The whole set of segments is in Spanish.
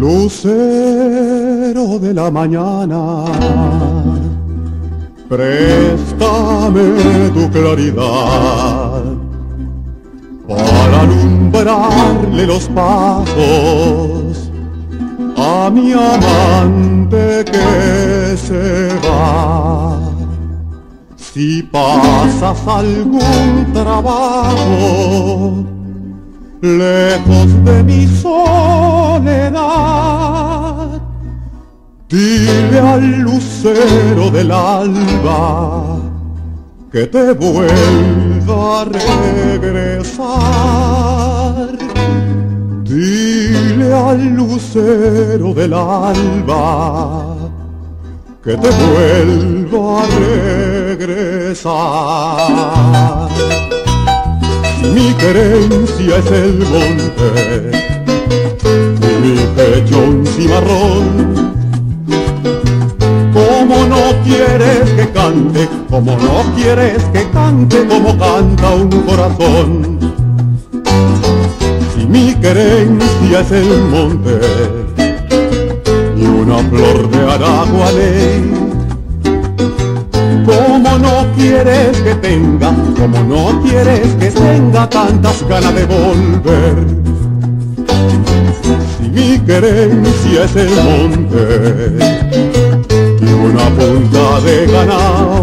Lucero de la mañana, préstame tu claridad para alumbrarle los pasos a mi amante que se va. Si pasas algún trabajo, lejos de mi soledad. Dile al lucero del alba que te vuelva a regresar. Dile al lucero del alba que te vuelva a regresar mi querencia es el monte y mi pecho un cimarrón. Como no quieres que cante, como no quieres que cante, como canta un corazón. Si mi querencia es el monte y una flor de araguaney, como no quieres que tenga, como no quieres que tenga tantas ganas de volver. Si mi querencia es el monte y una punta de ganado,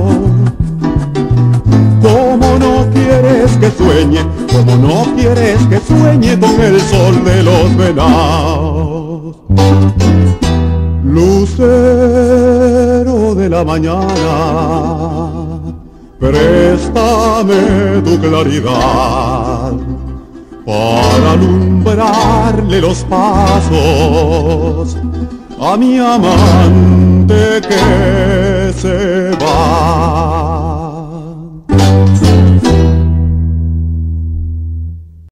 como no quieres que sueñe, como no quieres que sueñe con el sol de los venados. Lucero de la mañana, préstame tu claridad para alumbrarle los pasos a mi amante que.